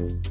you